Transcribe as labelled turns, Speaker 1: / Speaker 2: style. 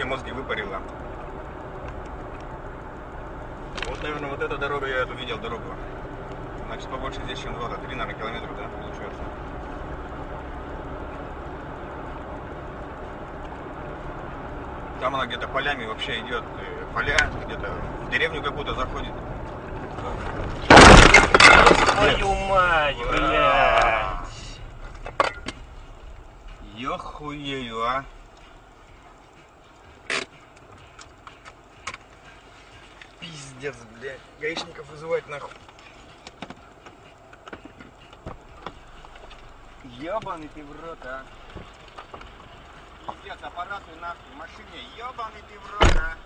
Speaker 1: все мозги выпарило. Вот, наверное, вот эта дорога, я эту видел дорогу. Значит, побольше здесь, чем 2, да, 3, наверное, километра, да, получается. Там она где-то полями вообще идет, э, поля, где-то в деревню какую-то заходит.
Speaker 2: Твою мать, блядь.
Speaker 1: Ёхуею, а. Пиздец, блядь. Гаишников вызывать нахуй. Ёбаный ты в рот, а. Пиздец, аппараты нахуй, машине. Ёбаный ты в рот, а.